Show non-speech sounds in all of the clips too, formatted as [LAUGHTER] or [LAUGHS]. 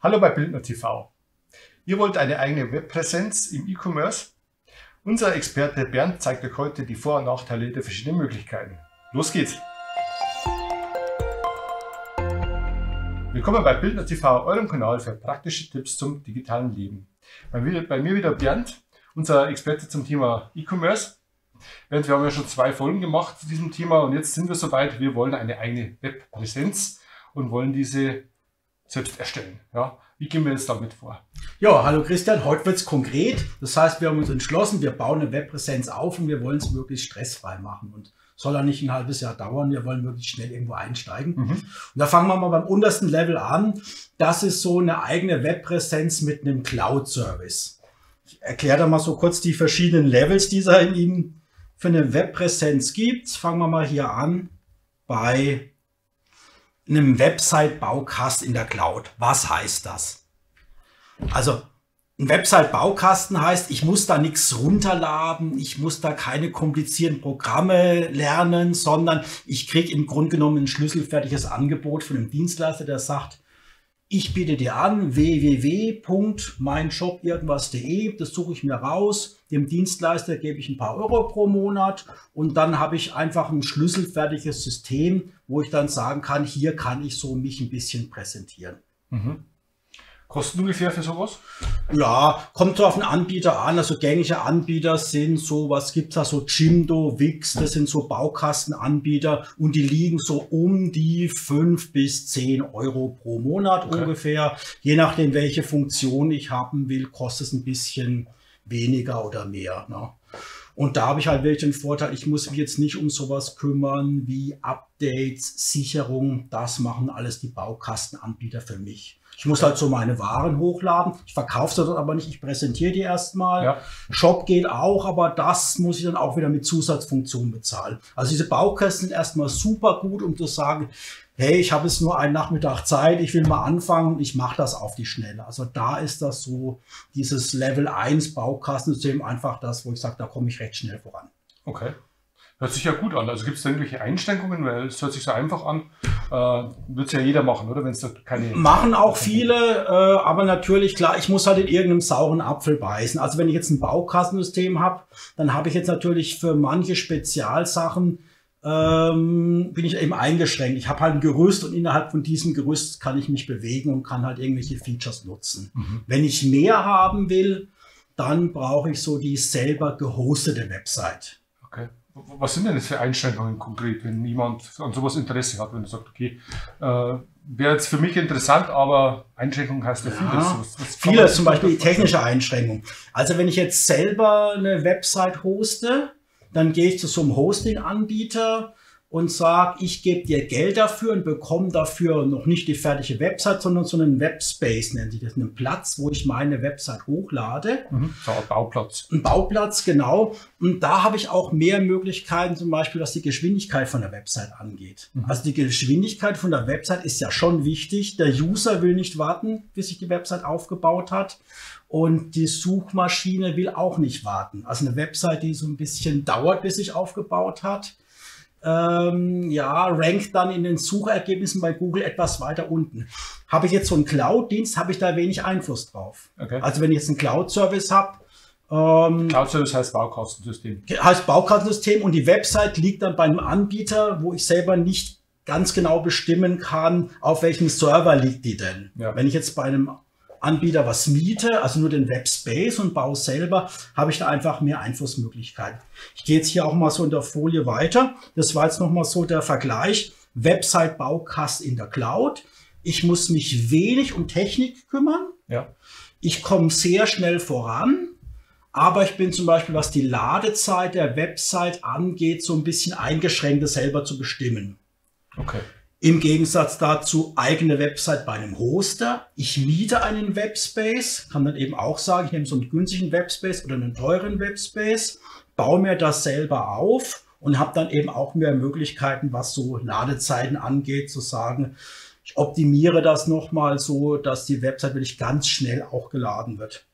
Hallo bei Bildner TV. Ihr wollt eine eigene Webpräsenz im E-Commerce? Unser Experte Bernd zeigt euch heute die Vor- und Nachteile der verschiedenen Möglichkeiten. Los geht's! Willkommen bei Bildner TV, eurem Kanal für praktische Tipps zum digitalen Leben. Bei mir wieder Bernd, unser Experte zum Thema E-Commerce. Bernd, wir haben ja schon zwei Folgen gemacht zu diesem Thema und jetzt sind wir soweit, wir wollen eine eigene Webpräsenz und wollen diese selbst erstellen. Ja, wie gehen wir jetzt damit vor? Ja, hallo Christian, heute wird es konkret. Das heißt, wir haben uns entschlossen, wir bauen eine Webpräsenz auf und wir wollen es möglichst stressfrei machen. Und soll ja nicht ein halbes Jahr dauern, wir wollen wirklich schnell irgendwo einsteigen. Mhm. Und da fangen wir mal beim untersten Level an. Das ist so eine eigene Webpräsenz mit einem Cloud-Service. Ich erkläre da mal so kurz die verschiedenen Levels, die es in Ihnen für eine Webpräsenz gibt. Fangen wir mal hier an bei einem Website-Baukasten in der Cloud. Was heißt das? Also ein Website-Baukasten heißt, ich muss da nichts runterladen, ich muss da keine komplizierten Programme lernen, sondern ich kriege im Grunde genommen ein schlüsselfertiges Angebot von einem Dienstleister, der sagt, ich biete dir an www.meinshop irgendwas.de, das suche ich mir raus, dem Dienstleister gebe ich ein paar Euro pro Monat und dann habe ich einfach ein schlüsselfertiges System, wo ich dann sagen kann, hier kann ich so mich ein bisschen präsentieren. Mhm. Kosten ungefähr für sowas? Ja, kommt so auf den Anbieter an. Also gängige Anbieter sind so, was gibt's da so, Jimdo, Wix, das sind so Baukastenanbieter und die liegen so um die fünf bis zehn Euro pro Monat okay. ungefähr. Je nachdem, welche Funktion ich haben will, kostet es ein bisschen weniger oder mehr. Ne? Und da habe ich halt wirklich den Vorteil, ich muss mich jetzt nicht um sowas kümmern wie Updates, Sicherung. Das machen alles die Baukastenanbieter für mich. Ich muss halt so meine Waren hochladen. Ich verkaufe sie dort aber nicht, ich präsentiere die erstmal. Ja. Shop geht auch, aber das muss ich dann auch wieder mit Zusatzfunktionen bezahlen. Also diese Baukästen sind erstmal super gut, um zu sagen, hey, ich habe jetzt nur einen Nachmittag Zeit, ich will mal anfangen, ich mache das auf die Schnelle. Also da ist das so dieses Level 1 Baukastensystem einfach das, wo ich sage, da komme ich recht schnell voran. Okay. Hört sich ja gut an. Also gibt es da irgendwelche Einschränkungen, weil es hört sich so einfach an. Äh, Wird es ja jeder machen, oder? Wenn es da keine. Machen auch viele, äh, aber natürlich, klar, ich muss halt in irgendeinem sauren Apfel beißen. Also wenn ich jetzt ein Baukastensystem habe, dann habe ich jetzt natürlich für manche Spezialsachen ähm, bin ich eben eingeschränkt. Ich habe halt ein Gerüst und innerhalb von diesem Gerüst kann ich mich bewegen und kann halt irgendwelche Features nutzen. Mhm. Wenn ich mehr haben will, dann brauche ich so die selber gehostete Website. Was sind denn das für Einschränkungen konkret, wenn jemand an sowas Interesse hat, wenn er sagt, okay, äh, wäre jetzt für mich interessant, aber Einschränkungen heißt ja, vieles. Ja, was, was vieles, zum Beispiel die technische Einschränkung. Also wenn ich jetzt selber eine Website hoste, dann gehe ich zu so einem Hosting-Anbieter und sage, ich gebe dir Geld dafür und bekomme dafür noch nicht die fertige Website, sondern so einen Webspace nennt sich das, einen Platz, wo ich meine Website hochlade. Mhm. So ein Bauplatz. Ein Bauplatz, genau. Und da habe ich auch mehr Möglichkeiten, zum Beispiel, was die Geschwindigkeit von der Website angeht. Mhm. Also die Geschwindigkeit von der Website ist ja schon wichtig. Der User will nicht warten, bis sich die Website aufgebaut hat. Und die Suchmaschine will auch nicht warten. Also eine Website, die so ein bisschen dauert, bis sich aufgebaut hat ähm, ja, rankt dann in den Suchergebnissen bei Google etwas weiter unten. Habe ich jetzt so einen Cloud-Dienst, habe ich da wenig Einfluss drauf. Okay. Also wenn ich jetzt einen Cloud-Service habe, ähm, Cloud-Service heißt Baukastensystem. Heißt Baukastensystem und die Website liegt dann bei einem Anbieter, wo ich selber nicht ganz genau bestimmen kann, auf welchem Server liegt die denn. Ja. Wenn ich jetzt bei einem Anbieter was miete, also nur den Webspace und baue selber, habe ich da einfach mehr Einflussmöglichkeiten. Ich gehe jetzt hier auch mal so in der Folie weiter. Das war jetzt nochmal so der Vergleich. Website-Baukast in der Cloud. Ich muss mich wenig um Technik kümmern. Ja. Ich komme sehr schnell voran. Aber ich bin zum Beispiel, was die Ladezeit der Website angeht, so ein bisschen eingeschränkt, das selber zu bestimmen. Okay. Im Gegensatz dazu eigene Website bei einem Hoster. Ich miete einen Webspace, kann dann eben auch sagen, ich nehme so einen günstigen Webspace oder einen teuren Webspace, baue mir das selber auf und habe dann eben auch mehr Möglichkeiten, was so Ladezeiten angeht, zu sagen, ich optimiere das nochmal so, dass die Website wirklich ganz schnell auch geladen wird.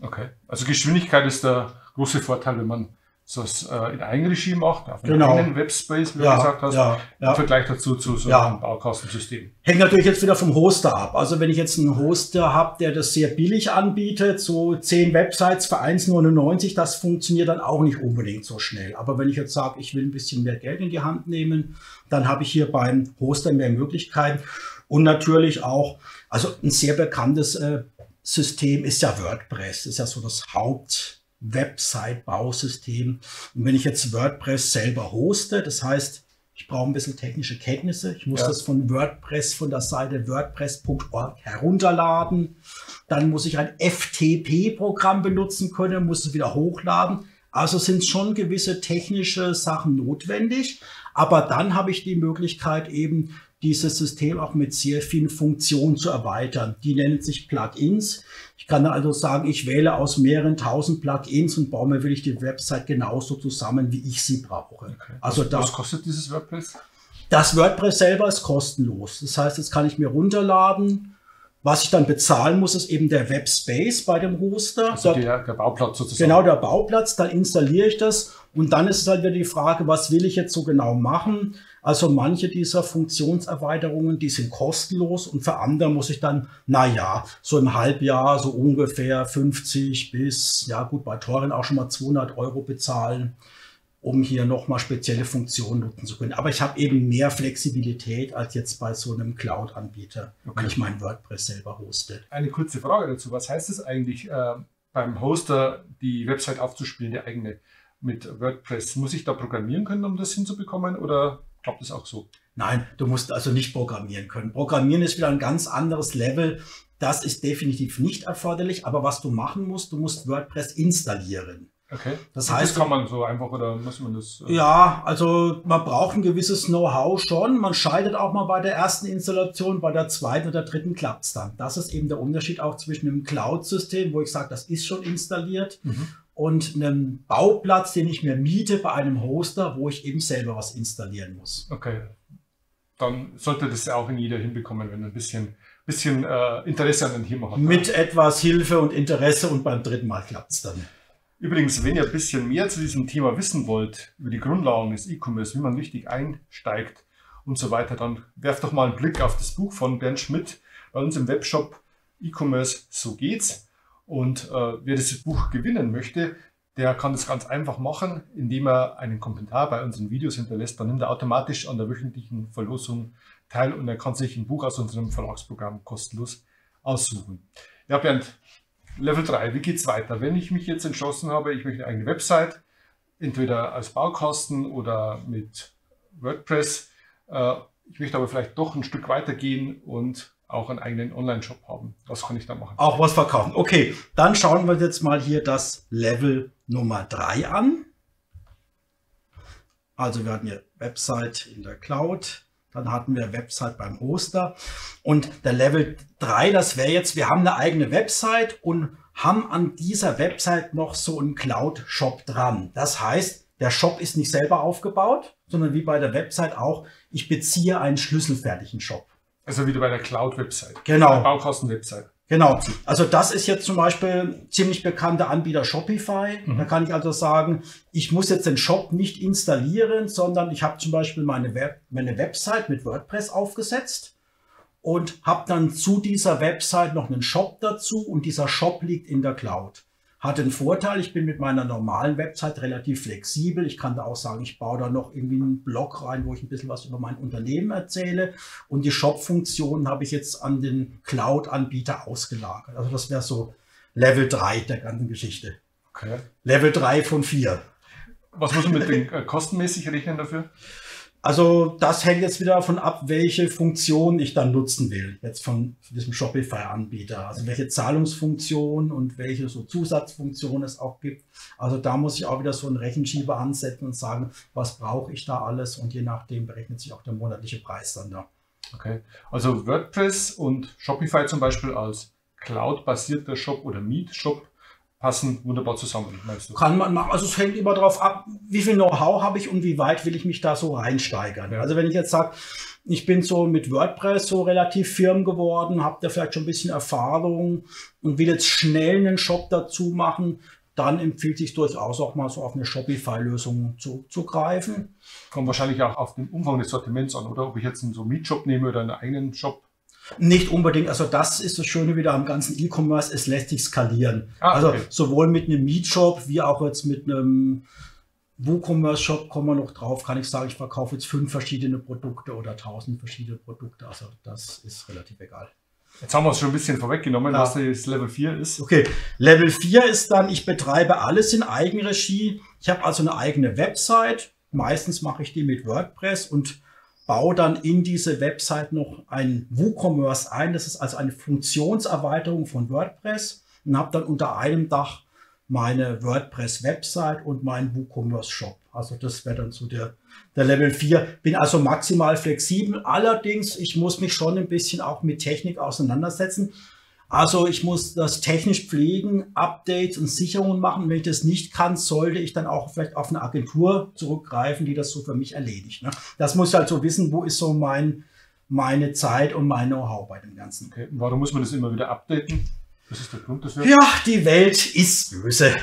Okay, also Geschwindigkeit ist der große Vorteil, wenn man das äh, in Eigenregie macht, auf genau. eigenen Webspace, wie ja, du gesagt hast, ja, ja. im Vergleich dazu zu so einem Baukastensystem. Hängt natürlich jetzt wieder vom Hoster ab. Also wenn ich jetzt einen Hoster habe, der das sehr billig anbietet, so 10 Websites für 1,99, das funktioniert dann auch nicht unbedingt so schnell. Aber wenn ich jetzt sage, ich will ein bisschen mehr Geld in die Hand nehmen, dann habe ich hier beim Hoster mehr Möglichkeiten. Und natürlich auch, also ein sehr bekanntes äh, System ist ja WordPress. Das ist ja so das Haupt Website-Bausystem. Und wenn ich jetzt WordPress selber hoste, das heißt, ich brauche ein bisschen technische Kenntnisse. Ich muss ja. das von WordPress, von der Seite wordpress.org herunterladen. Dann muss ich ein FTP-Programm benutzen können, muss es wieder hochladen. Also sind schon gewisse technische Sachen notwendig. Aber dann habe ich die Möglichkeit eben dieses System auch mit sehr vielen Funktionen zu erweitern. Die nennen sich Plugins. Ich kann also sagen, ich wähle aus mehreren tausend Plugins und baue mir wirklich die Website genauso zusammen, wie ich sie brauche. Okay. Also was, da, was kostet dieses WordPress? Das WordPress selber ist kostenlos. Das heißt, das kann ich mir runterladen. Was ich dann bezahlen muss, ist eben der Webspace bei dem Hoster. Also Dort, der, der Bauplatz sozusagen. Genau, der Bauplatz. Dann installiere ich das und dann ist es halt wieder die Frage, was will ich jetzt so genau machen? Also manche dieser Funktionserweiterungen, die sind kostenlos und für andere muss ich dann, naja, so im Halbjahr so ungefähr 50 bis, ja gut, bei teuren auch schon mal 200 Euro bezahlen, um hier nochmal spezielle Funktionen nutzen zu können. Aber ich habe eben mehr Flexibilität als jetzt bei so einem Cloud-Anbieter, okay. wenn ich mein WordPress selber hoste. Eine kurze Frage dazu. Was heißt es eigentlich, äh, beim Hoster die Website aufzuspielen, die eigene mit WordPress? Muss ich da programmieren können, um das hinzubekommen oder klappt es auch so? Nein, du musst also nicht programmieren können. Programmieren ist wieder ein ganz anderes Level. Das ist definitiv nicht erforderlich. Aber was du machen musst, du musst WordPress installieren. Okay. Das heißt, das kann man so einfach oder muss man das? Äh ja, also man braucht ein gewisses Know-how schon. Man scheitert auch mal bei der ersten Installation, bei der zweiten oder dritten klappt es dann. Das ist eben der Unterschied auch zwischen einem Cloud-System, wo ich sage, das ist schon installiert, mhm und einen Bauplatz, den ich mir miete bei einem Hoster, wo ich eben selber was installieren muss. Okay. Dann sollte das ja auch in jeder hinbekommen, wenn ein bisschen, bisschen äh, Interesse an dem Thema hat. Mit etwas Hilfe und Interesse und beim dritten Mal klappt es dann. Übrigens, wenn ihr ein bisschen mehr zu diesem Thema wissen wollt, über die Grundlagen des E-Commerce, wie man richtig einsteigt und so weiter, dann werft doch mal einen Blick auf das Buch von Bernd Schmidt bei uns im Webshop E-Commerce So geht's. Und äh, wer dieses Buch gewinnen möchte, der kann das ganz einfach machen, indem er einen Kommentar bei unseren Videos hinterlässt. Dann nimmt er automatisch an der wöchentlichen Verlosung teil und er kann sich ein Buch aus unserem Verlagsprogramm kostenlos aussuchen. Ja, Bernd, Level 3, wie geht's weiter? Wenn ich mich jetzt entschlossen habe, ich möchte eine eigene Website, entweder als Baukasten oder mit WordPress, äh, ich möchte aber vielleicht doch ein Stück weiter gehen und auch einen eigenen Online-Shop haben. Was kann ich da machen? Auch was verkaufen. Okay, dann schauen wir jetzt mal hier das Level Nummer 3 an. Also wir hatten hier Website in der Cloud, dann hatten wir Website beim Hoster und der Level 3, das wäre jetzt, wir haben eine eigene Website und haben an dieser Website noch so einen Cloud-Shop dran. Das heißt, der Shop ist nicht selber aufgebaut, sondern wie bei der Website auch, ich beziehe einen schlüsselfertigen Shop. Also wieder bei der Cloud-Website. Genau. Baukosten-Website. Genau. Also das ist jetzt zum Beispiel ziemlich bekannter Anbieter Shopify. Mhm. Da kann ich also sagen, ich muss jetzt den Shop nicht installieren, sondern ich habe zum Beispiel meine, Web meine Website mit WordPress aufgesetzt und habe dann zu dieser Website noch einen Shop dazu und dieser Shop liegt in der Cloud. Hat den Vorteil, ich bin mit meiner normalen Website relativ flexibel. Ich kann da auch sagen, ich baue da noch irgendwie einen Blog rein, wo ich ein bisschen was über mein Unternehmen erzähle. Und die Shop-Funktionen habe ich jetzt an den Cloud-Anbieter ausgelagert. Also das wäre so Level 3 der ganzen Geschichte. Okay. Level 3 von 4. Was muss man mit [LAUGHS] den äh, kostenmäßig rechnen dafür? Also das hängt jetzt wieder davon ab, welche Funktion ich dann nutzen will, jetzt von diesem Shopify-Anbieter. Also welche Zahlungsfunktion und welche so Zusatzfunktionen es auch gibt. Also da muss ich auch wieder so einen Rechenschieber ansetzen und sagen, was brauche ich da alles und je nachdem berechnet sich auch der monatliche Preis dann da. Okay, also WordPress und Shopify zum Beispiel als Cloud-basierter Shop oder Meet-Shop passen wunderbar zusammen, meinst du? Kann man machen. Also es hängt immer darauf ab, wie viel Know-how habe ich und wie weit will ich mich da so reinsteigern. Ja. Also wenn ich jetzt sage, ich bin so mit WordPress so relativ firm geworden, habe da vielleicht schon ein bisschen Erfahrung und will jetzt schnell einen Shop dazu machen, dann empfiehlt sich durchaus auch mal so auf eine Shopify-Lösung zuzugreifen. Kommt wahrscheinlich auch auf den Umfang des Sortiments an, oder? Ob ich jetzt einen so Mietshop nehme oder einen eigenen Shop. Nicht unbedingt. Also das ist das Schöne wieder am ganzen E-Commerce. Es lässt sich skalieren. Ah, also okay. sowohl mit einem Mietshop wie auch jetzt mit einem WooCommerce-Shop kommen wir noch drauf. Kann ich sagen, ich verkaufe jetzt fünf verschiedene Produkte oder tausend verschiedene Produkte. Also das ist relativ egal. Jetzt haben wir es schon ein bisschen vorweggenommen, ja. was das Level 4 ist. Okay, Level 4 ist dann, ich betreibe alles in Eigenregie. Ich habe also eine eigene Website. Meistens mache ich die mit WordPress und baue dann in diese Website noch ein WooCommerce ein. Das ist also eine Funktionserweiterung von WordPress und habe dann unter einem Dach meine WordPress-Website und meinen WooCommerce-Shop. Also das wäre dann so der, der Level 4. Bin also maximal flexibel. Allerdings, ich muss mich schon ein bisschen auch mit Technik auseinandersetzen. Also ich muss das technisch pflegen, Updates und Sicherungen machen. Wenn ich das nicht kann, sollte ich dann auch vielleicht auf eine Agentur zurückgreifen, die das so für mich erledigt. Ne? Das muss ich halt so wissen, wo ist so mein, meine Zeit und mein Know-how bei dem Ganzen. Okay. Warum muss man das immer wieder updaten? Was ist der Grund dafür? Ja, die Welt ist böse.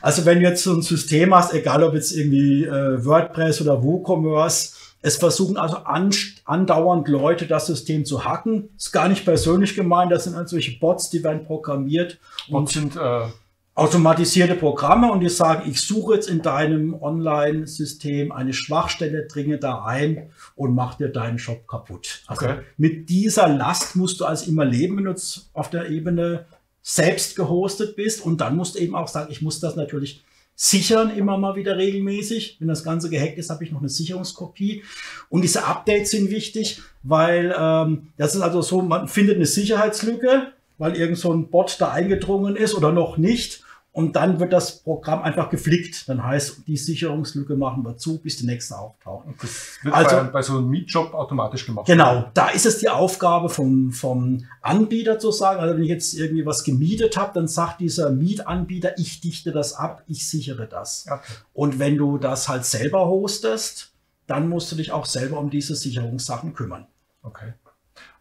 Also wenn du jetzt so ein System hast, egal ob jetzt irgendwie äh, WordPress oder WooCommerce, es versuchen also an, andauernd Leute das System zu hacken. Ist gar nicht persönlich gemeint, das sind halt solche Bots, die werden programmiert. Und sind äh, automatisierte Programme und die sagen, ich suche jetzt in deinem Online-System eine Schwachstelle, dringe da ein und mach dir deinen Shop kaputt. Also okay. mit dieser Last musst du also immer leben, wenn du auf der Ebene selbst gehostet bist. Und dann musst du eben auch sagen, ich muss das natürlich sichern immer mal wieder regelmäßig. Wenn das Ganze gehackt ist, habe ich noch eine Sicherungskopie. Und diese Updates sind wichtig, weil ähm, das ist also so, man findet eine Sicherheitslücke, weil irgend so ein Bot da eingedrungen ist oder noch nicht. Und dann wird das Programm einfach geflickt. Dann heißt, die Sicherungslücke machen wir zu, bis die nächste auftaucht. Das wird also, bei, bei so einem Mietjob automatisch gemacht. Genau, da ist es die Aufgabe vom, vom Anbieter zu sagen, also wenn ich jetzt irgendwie was gemietet habe, dann sagt dieser Mietanbieter, ich dichte das ab, ich sichere das. Okay. Und wenn du das halt selber hostest, dann musst du dich auch selber um diese Sicherungssachen kümmern. Okay.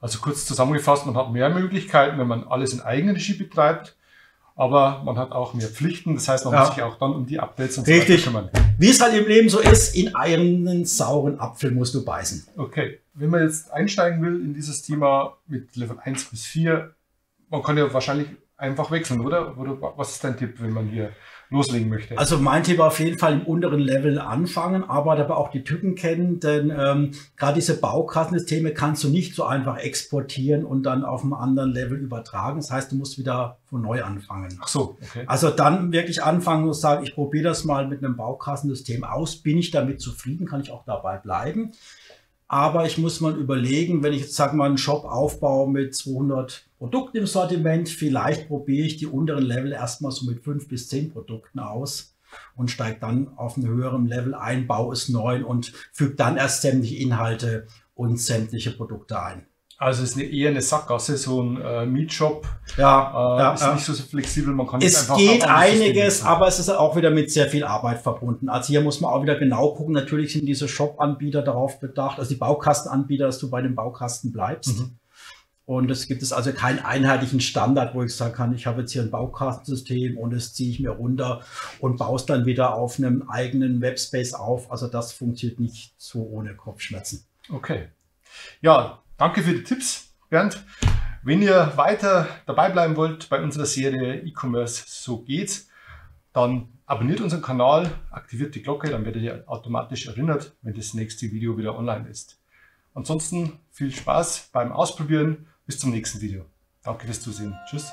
Also kurz zusammengefasst, man hat mehr Möglichkeiten, wenn man alles in Eigenregie betreibt aber man hat auch mehr Pflichten. Das heißt, man ja. muss sich auch dann um die Updates und Richtig. so kümmern. Wie es halt im Leben so ist, in einen sauren Apfel musst du beißen. Okay. Wenn man jetzt einsteigen will in dieses Thema mit Level 1 bis 4, man kann ja wahrscheinlich einfach wechseln, oder? oder was ist dein Tipp, wenn man hier loslegen möchte? Also mein Tipp auf jeden Fall im unteren Level anfangen, aber dabei auch die Tücken kennen, denn ähm, gerade diese Baukassensysteme kannst du nicht so einfach exportieren und dann auf einem anderen Level übertragen. Das heißt, du musst wieder von neu anfangen. Ach so, okay. Also dann wirklich anfangen und sagen, ich probiere das mal mit einem Baukassensystem aus. Bin ich damit zufrieden? Kann ich auch dabei bleiben? Aber ich muss mal überlegen, wenn ich jetzt sage mal einen Shop aufbaue mit 200 Produkten im Sortiment, vielleicht probiere ich die unteren Level erstmal so mit fünf bis zehn Produkten aus und steige dann auf einen höheren Level ein, baue es neu und füge dann erst sämtliche Inhalte und sämtliche Produkte ein. Also es ist eher eine Sackgasse, so ein äh, Mietshop. Ja, äh, ja ist ja. nicht so flexibel. Man kann es geht einiges, aber es ist auch wieder mit sehr viel Arbeit verbunden. Also hier muss man auch wieder genau gucken. Natürlich sind diese Shop-Anbieter darauf bedacht, also die Baukastenanbieter, dass du bei dem Baukasten bleibst. Mhm. Und es gibt es also keinen einheitlichen Standard, wo ich sagen kann, ich habe jetzt hier ein Baukastensystem und das ziehe ich mir runter und baue es dann wieder auf einem eigenen Webspace auf. Also das funktioniert nicht so ohne Kopfschmerzen. Okay. Ja, Danke für die Tipps, Bernd. Wenn ihr weiter dabei bleiben wollt bei unserer Serie E-Commerce So geht's, dann abonniert unseren Kanal, aktiviert die Glocke, dann werdet ihr automatisch erinnert, wenn das nächste Video wieder online ist. Ansonsten viel Spaß beim Ausprobieren. Bis zum nächsten Video. Danke fürs Zusehen. Tschüss.